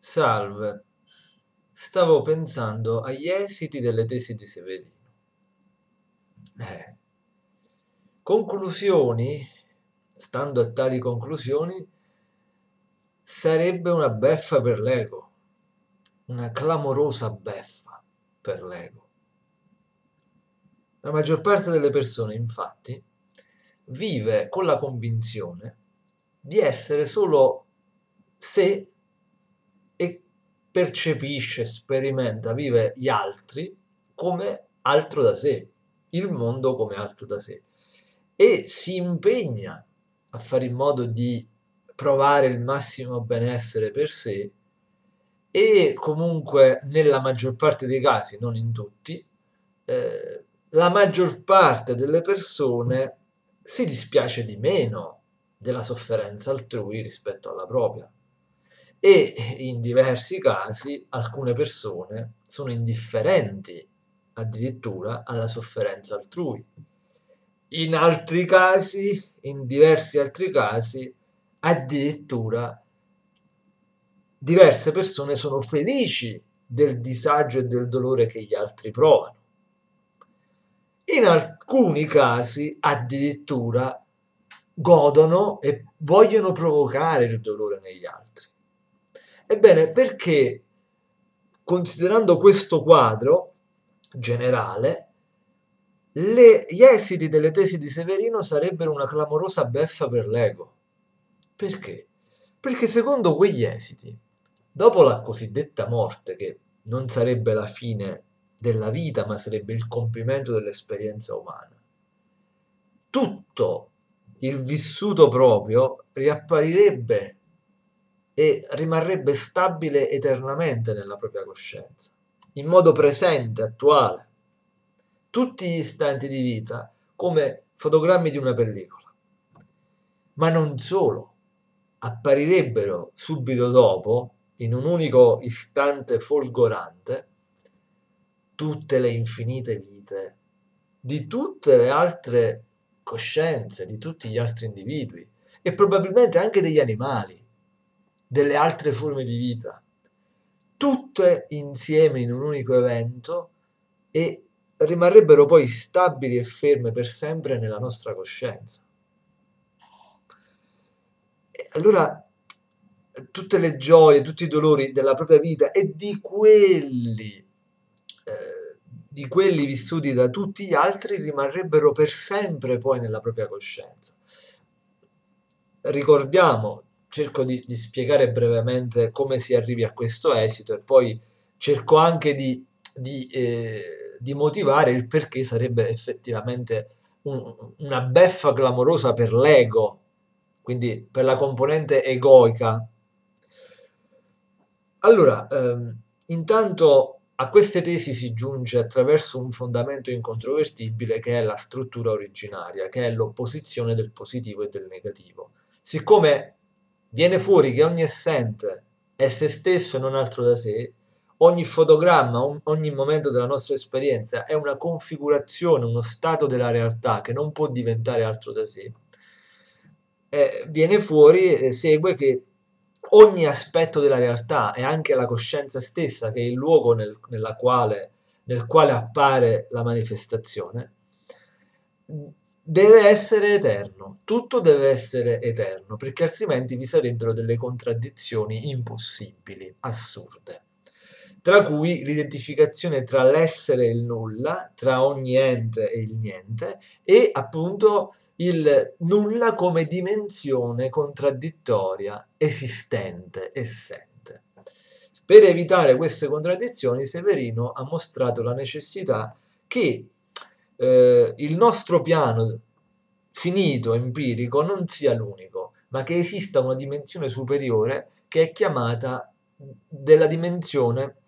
Salve, stavo pensando agli esiti delle tesi di Severino. Eh. Conclusioni, stando a tali conclusioni, sarebbe una beffa per l'ego, una clamorosa beffa per l'ego. La maggior parte delle persone, infatti, vive con la convinzione di essere solo se percepisce, sperimenta, vive gli altri come altro da sé, il mondo come altro da sé. E si impegna a fare in modo di provare il massimo benessere per sé e comunque nella maggior parte dei casi, non in tutti, eh, la maggior parte delle persone si dispiace di meno della sofferenza altrui rispetto alla propria e in diversi casi alcune persone sono indifferenti addirittura alla sofferenza altrui. In altri casi, in diversi altri casi, addirittura diverse persone sono felici del disagio e del dolore che gli altri provano. In alcuni casi addirittura godono e vogliono provocare il dolore negli altri. Ebbene, perché considerando questo quadro generale, le, gli esiti delle tesi di Severino sarebbero una clamorosa beffa per l'ego. Perché? Perché secondo quegli esiti, dopo la cosiddetta morte, che non sarebbe la fine della vita, ma sarebbe il compimento dell'esperienza umana, tutto il vissuto proprio riapparirebbe e rimarrebbe stabile eternamente nella propria coscienza, in modo presente, attuale, tutti gli istanti di vita come fotogrammi di una pellicola. Ma non solo, apparirebbero subito dopo, in un unico istante folgorante, tutte le infinite vite di tutte le altre coscienze, di tutti gli altri individui e probabilmente anche degli animali delle altre forme di vita, tutte insieme in un unico evento e rimarrebbero poi stabili e ferme per sempre nella nostra coscienza. E allora tutte le gioie, tutti i dolori della propria vita e di quelli, eh, di quelli vissuti da tutti gli altri rimarrebbero per sempre poi nella propria coscienza. Ricordiamo cerco di, di, spiegare brevemente come si arrivi a questo esito e poi cerco anche di, di, eh, di motivare il perché sarebbe effettivamente un, una beffa clamorosa per l'ego, quindi per la componente egoica. Allora, ehm, intanto a queste tesi si giunge attraverso un fondamento incontrovertibile che è la struttura originaria, che è l'opposizione del positivo e del negativo. Siccome Viene fuori che ogni essente è se stesso e non altro da sé, ogni fotogramma, ogni momento della nostra esperienza è una configurazione, uno stato della realtà che non può diventare altro da sé. Eh, viene fuori, eh, segue che ogni aspetto della realtà e anche la coscienza stessa, che è il luogo nel, quale, nel quale appare la manifestazione, deve essere eterno, tutto deve essere eterno, perché altrimenti vi sarebbero delle contraddizioni impossibili, assurde, tra cui l'identificazione tra l'essere e il nulla, tra ogni ente e il niente, e appunto il nulla come dimensione contraddittoria, esistente, essente. Per evitare queste contraddizioni, Severino ha mostrato la necessità che eh, il nostro piano finito, empirico, non sia l'unico, ma che esista una dimensione superiore che è chiamata della dimensione,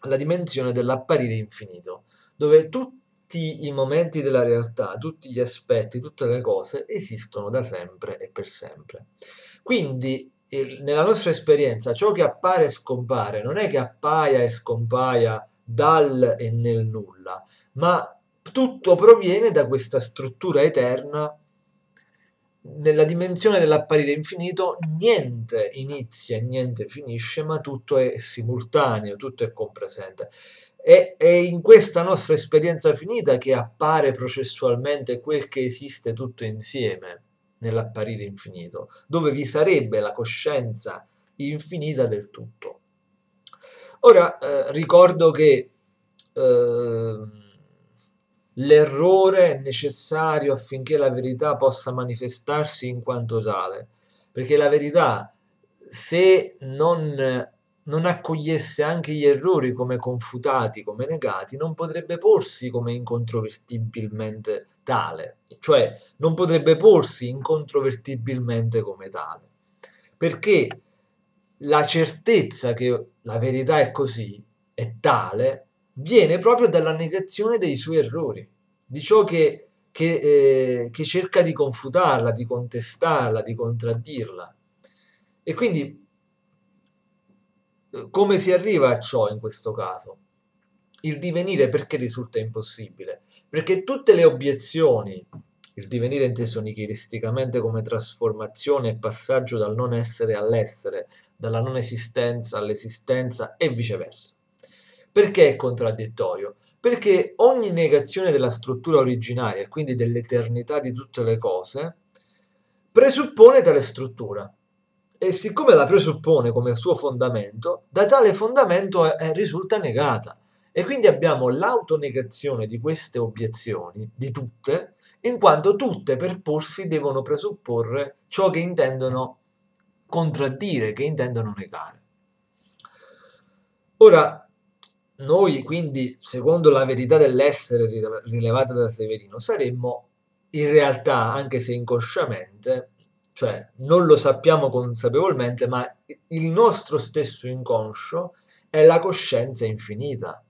la dimensione dell'apparire infinito, dove tutti i momenti della realtà, tutti gli aspetti, tutte le cose esistono da sempre e per sempre. Quindi nella nostra esperienza ciò che appare e scompare non è che appaia e scompaia dal e nel nulla, ma tutto proviene da questa struttura eterna nella dimensione dell'apparire infinito niente inizia e niente finisce, ma tutto è simultaneo, tutto è compresente. E è in questa nostra esperienza finita che appare processualmente quel che esiste tutto insieme nell'apparire infinito, dove vi sarebbe la coscienza infinita del tutto. Ora eh, ricordo che eh, l'errore necessario affinché la verità possa manifestarsi in quanto tale, perché la verità, se non, non accogliesse anche gli errori come confutati, come negati, non potrebbe porsi come incontrovertibilmente tale, cioè non potrebbe porsi incontrovertibilmente come tale, perché la certezza che la verità è così, è tale, viene proprio dalla negazione dei suoi errori, di ciò che, che, eh, che cerca di confutarla, di contestarla, di contraddirla. E quindi eh, come si arriva a ciò in questo caso? Il divenire perché risulta impossibile? Perché tutte le obiezioni, il divenire inteso nichilisticamente come trasformazione e passaggio dal non essere all'essere, dalla non esistenza all'esistenza e viceversa. Perché è contraddittorio? Perché ogni negazione della struttura originaria, quindi dell'eternità di tutte le cose, presuppone tale struttura. E siccome la presuppone come suo fondamento, da tale fondamento è, risulta negata. E quindi abbiamo l'autonegazione di queste obiezioni, di tutte, in quanto tutte per porsi devono presupporre ciò che intendono contraddire, che intendono negare. Ora, noi quindi, secondo la verità dell'essere rilevata da Severino, saremmo in realtà, anche se inconsciamente, cioè non lo sappiamo consapevolmente, ma il nostro stesso inconscio è la coscienza infinita.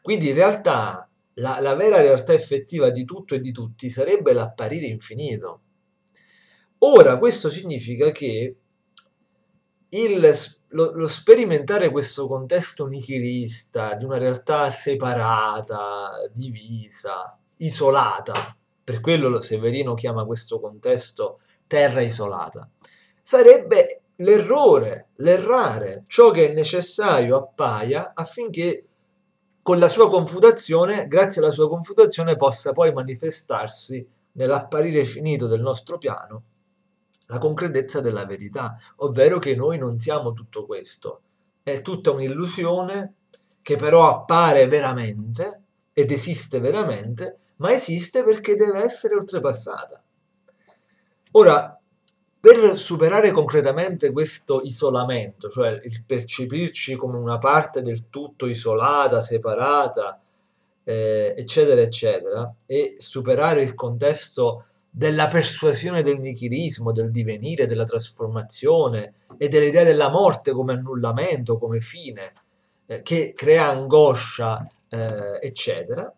Quindi in realtà la, la vera realtà effettiva di tutto e di tutti sarebbe l'apparire infinito. Ora questo significa che il, lo, lo, sperimentare questo contesto nichilista di una realtà separata, divisa, isolata, per quello Severino chiama questo contesto terra isolata, sarebbe l'errore, l'errare, ciò che è necessario appaia affinché con la sua confutazione, grazie alla sua confutazione, possa poi manifestarsi nell'apparire finito del nostro piano la concretezza della verità, ovvero che noi non siamo tutto questo. È tutta un'illusione che però appare veramente ed esiste veramente, ma esiste perché deve essere oltrepassata. Ora, per superare concretamente questo isolamento, cioè il percepirci come una parte del tutto isolata, separata, eh, eccetera, eccetera, e superare il contesto della persuasione del nichilismo, del divenire, della trasformazione e dell'idea della morte come annullamento, come fine, eh, che crea angoscia, eh, eccetera.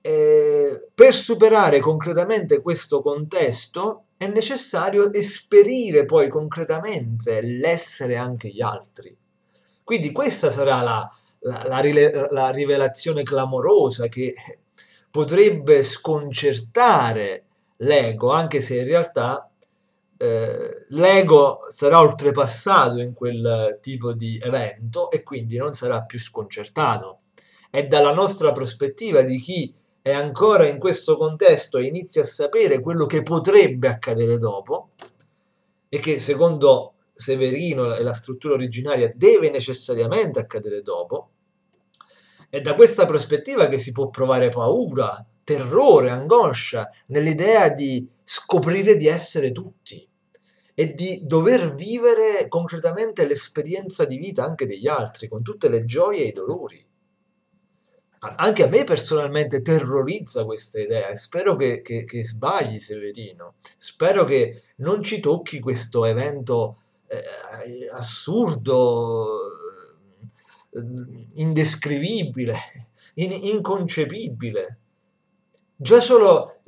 E per superare concretamente questo contesto è necessario esperire poi concretamente l'essere anche gli altri. Quindi questa sarà la, la, la, la rivelazione clamorosa che potrebbe sconcertare l'ego, anche se in realtà eh, l'ego sarà oltrepassato in quel tipo di evento e quindi non sarà più sconcertato. È dalla nostra prospettiva di chi è ancora in questo contesto e inizia a sapere quello che potrebbe accadere dopo e che secondo Severino e la struttura originaria deve necessariamente accadere dopo, è da questa prospettiva che si può provare paura, terrore, angoscia nell'idea di scoprire di essere tutti e di dover vivere concretamente l'esperienza di vita anche degli altri, con tutte le gioie e i dolori. Anche a me personalmente terrorizza questa idea e spero che, che, che sbagli Severino, spero che non ci tocchi questo evento eh, assurdo, indescrivibile, in, inconcepibile. Già solo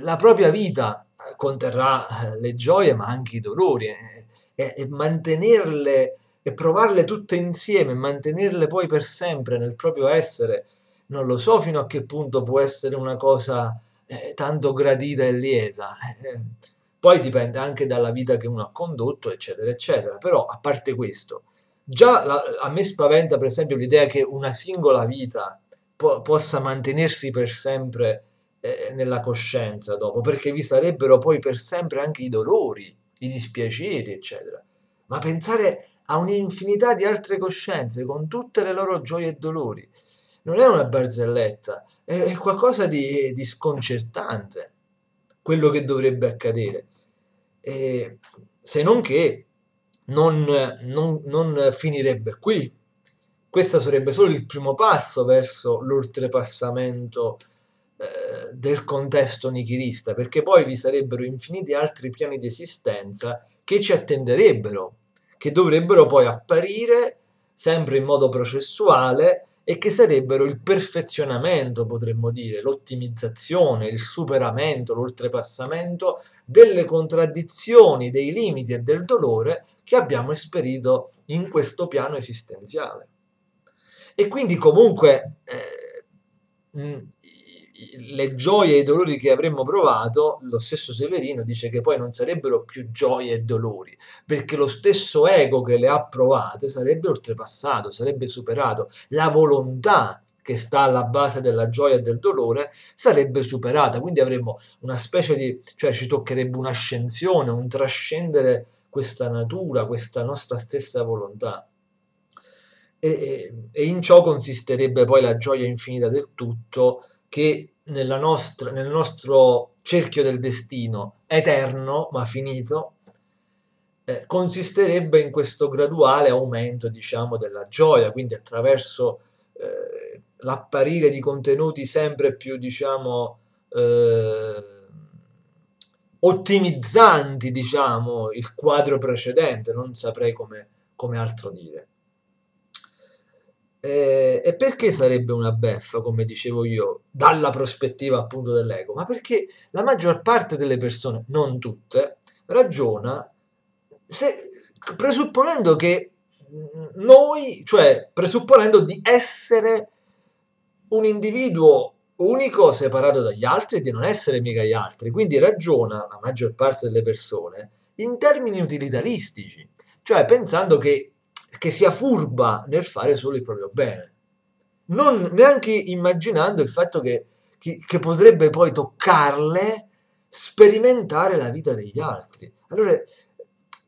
la propria vita conterrà le gioie ma anche i dolori e, e mantenerle e provarle tutte insieme, mantenerle poi per sempre nel proprio essere, non lo so fino a che punto può essere una cosa eh, tanto gradita e lieta. Eh, poi dipende anche dalla vita che uno ha condotto, eccetera, eccetera. Però, a parte questo, già la, a me spaventa, per esempio, l'idea che una singola vita po- possa mantenersi per sempre eh, nella coscienza dopo, perché vi sarebbero poi per sempre anche i dolori, i dispiaceri, eccetera. Ma pensare a un'infinità di altre coscienze con tutte le loro gioie e dolori non è una barzelletta, è, qualcosa di, di, sconcertante quello che dovrebbe accadere. E, se non che non, non, non finirebbe qui. Questo sarebbe solo il primo passo verso l'oltrepassamento eh, del contesto nichilista, perché poi vi sarebbero infiniti altri piani di esistenza che ci attenderebbero, che dovrebbero poi apparire sempre in modo processuale e che sarebbero il perfezionamento, potremmo dire, l'ottimizzazione, il superamento, l'oltrepassamento delle contraddizioni, dei limiti e del dolore che abbiamo esperito in questo piano esistenziale. E quindi comunque eh, le gioie e i dolori che avremmo provato, lo stesso Severino dice che poi non sarebbero più gioie e dolori, perché lo stesso ego che le ha provate sarebbe oltrepassato, sarebbe superato. La volontà che sta alla base della gioia e del dolore sarebbe superata, quindi avremmo una specie di, cioè ci toccherebbe un'ascensione, un trascendere questa natura, questa nostra stessa volontà. E, e in ciò consisterebbe poi la gioia infinita del tutto, che nostra, nel nostro cerchio del destino eterno ma finito eh, consisterebbe in questo graduale aumento diciamo della gioia quindi attraverso eh, l'apparire di contenuti sempre più diciamo eh, ottimizzanti diciamo il quadro precedente non saprei come, come altro dire eh, e perché sarebbe una beffa, come dicevo io, dalla prospettiva appunto dell'ego? Ma perché la maggior parte delle persone, non tutte, ragiona se, presupponendo che noi, cioè presupponendo di essere un individuo unico separato dagli altri e di non essere mica gli altri. Quindi ragiona la maggior parte delle persone in termini utilitaristici, cioè pensando che che sia furba nel fare solo il proprio bene, non neanche immaginando il fatto che, che, che potrebbe poi toccarle sperimentare la vita degli altri. Allora,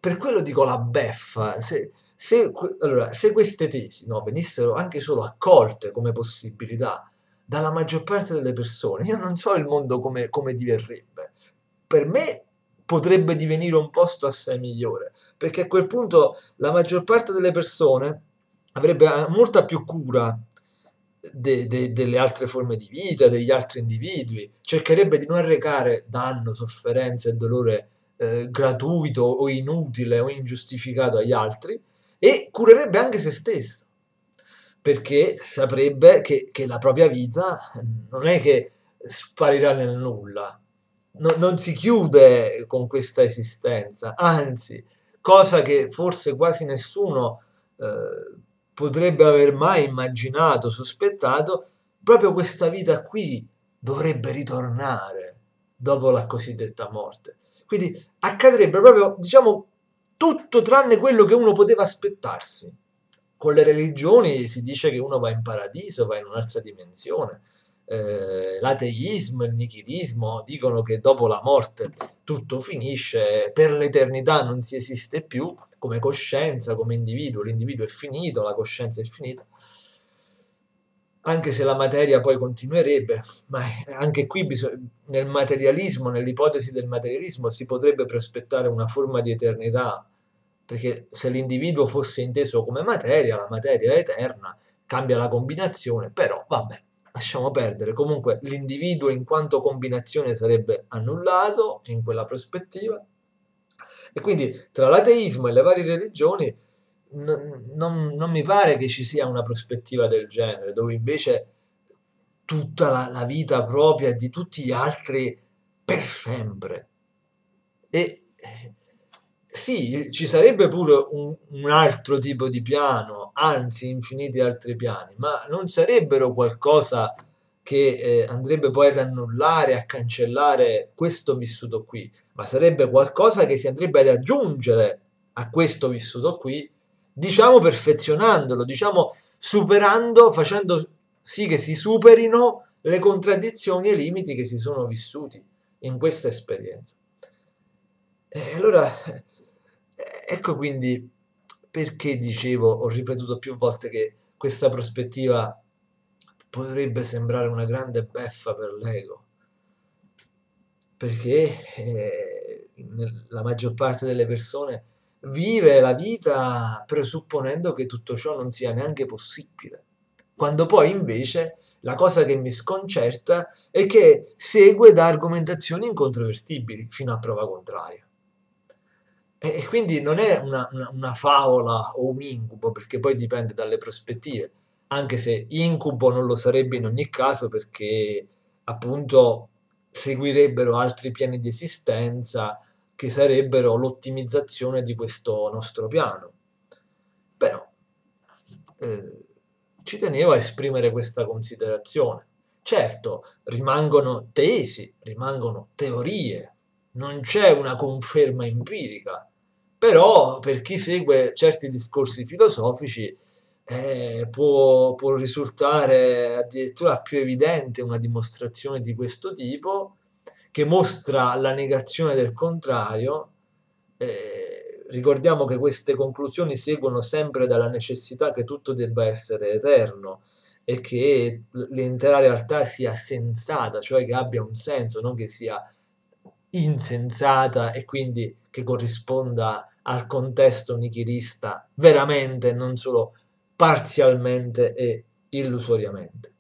per quello dico la beffa, se, se, allora, se queste tesi no, venissero anche solo accolte come possibilità dalla maggior parte delle persone, io non so il mondo come, come diverrebbe. Per me potrebbe divenire un posto assai migliore, perché a quel punto la maggior parte delle persone avrebbe eh, molta più cura de, de, delle altre forme di vita, degli altri individui, cercherebbe di non arrecare danno, sofferenza e dolore eh, gratuito o inutile o ingiustificato agli altri e curerebbe anche se stessa, perché saprebbe che, che la propria vita non è che sparirà nel nulla, no, non si chiude con questa esistenza, anzi, cosa che forse quasi nessuno eh, potrebbe aver mai immaginato, sospettato, proprio questa vita qui dovrebbe ritornare dopo la cosiddetta morte. Quindi accadrebbe proprio, diciamo, tutto tranne quello che uno poteva aspettarsi. Con le religioni si dice che uno va in paradiso, va in un'altra dimensione eh, l'ateismo, il nichilismo dicono che dopo la morte tutto finisce, per l'eternità non si esiste più come coscienza, come individuo, l'individuo è finito, la coscienza è finita, anche se la materia poi continuerebbe, ma anche qui nel materialismo, nell'ipotesi del materialismo, si potrebbe prospettare una forma di eternità, perché se l'individuo fosse inteso come materia, la materia è eterna, cambia la combinazione, però vabbè, lasciamo perdere. Comunque l'individuo in quanto combinazione sarebbe annullato in quella prospettiva. E quindi tra l'ateismo e le varie religioni non, non, mi pare che ci sia una prospettiva del genere, dove invece tutta la, la vita propria di tutti gli altri per sempre. E sì, ci sarebbe pure un, un, altro tipo di piano, anzi infiniti altri piani, ma non sarebbero qualcosa che eh, andrebbe poi ad annullare, a cancellare questo vissuto qui, ma sarebbe qualcosa che si andrebbe ad aggiungere a questo vissuto qui, diciamo perfezionandolo, diciamo superando, facendo sì che si superino le contraddizioni e i limiti che si sono vissuti in questa esperienza. E allora, ecco quindi perché dicevo, ho ripetuto più volte che questa prospettiva potrebbe sembrare una grande beffa per l'ego, perché eh, la maggior parte delle persone vive la vita presupponendo che tutto ciò non sia neanche possibile, quando poi invece la cosa che mi sconcerta è che segue da argomentazioni incontrovertibili fino a prova contraria. E quindi non è una, una, una favola o un incubo, perché poi dipende dalle prospettive, anche se incubo non lo sarebbe in ogni caso perché appunto seguirebbero altri piani di esistenza che sarebbero l'ottimizzazione di questo nostro piano. Però eh, ci tenevo a esprimere questa considerazione. Certo, rimangono tesi, rimangono teorie, non c'è una conferma empirica, però per chi segue certi discorsi filosofici eh, può, può, risultare addirittura più evidente una dimostrazione di questo tipo che mostra la negazione del contrario. Eh, ricordiamo che queste conclusioni seguono sempre dalla necessità che tutto debba essere eterno e che l'intera realtà sia sensata, cioè che abbia un senso, non che sia insensata e quindi che corrisponda al contesto nichilista veramente, non solo parzialmente e illusoriamente.